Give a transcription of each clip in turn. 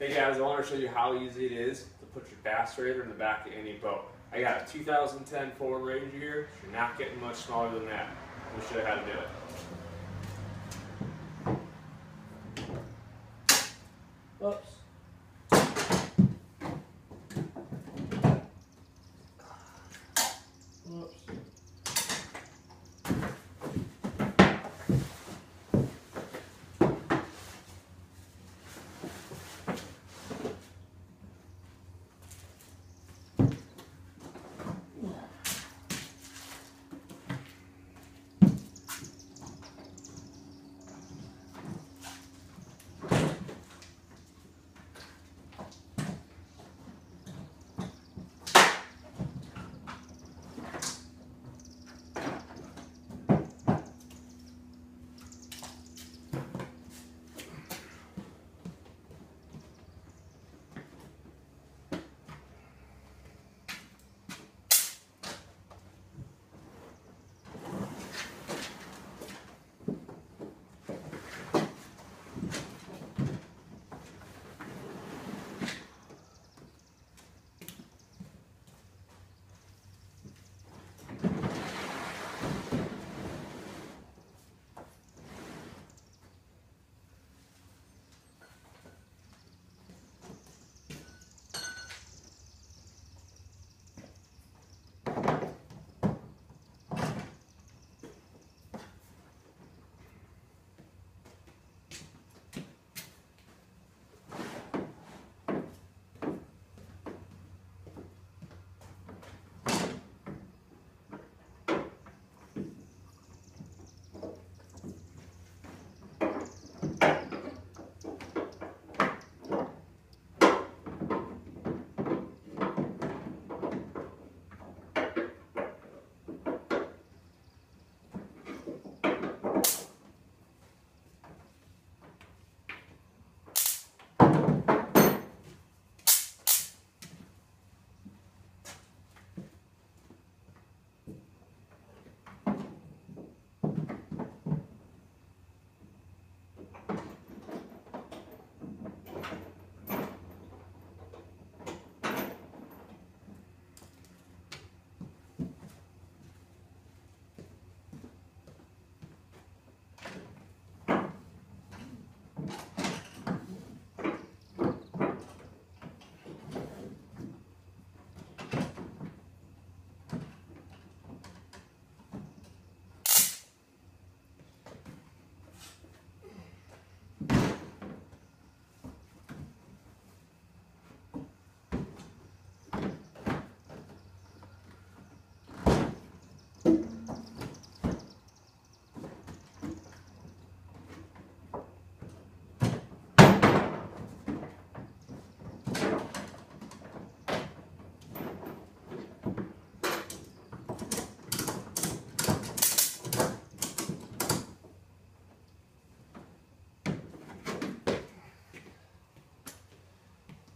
Hey guys, I want to show you how easy it is to put your bass raider in the back of any boat. I got a 2010 Ford Ranger here. You're not getting much smaller than that. Let me show you how to do it. Oops.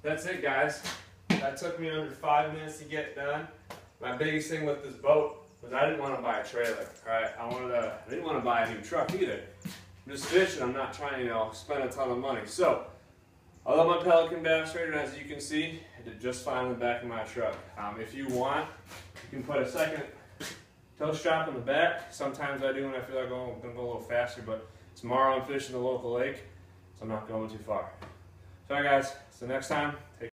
That's it guys. That took me under five minutes to get done. My biggest thing with this boat was I didn't want to buy a trailer. Alright, I wanted to I didn't want to buy a new truck either. I'm just fishing, I'm not trying to you know, spend a ton of money. So I love my Pelican Bass Raider, as you can see, it did just fine in the back of my truck. Um, if you want, you can put a second tow strap in the back. Sometimes I do when I feel like I'm going to go a little faster, but tomorrow I'm fishing the local lake, so I'm not going too far. So, guys, so next time, take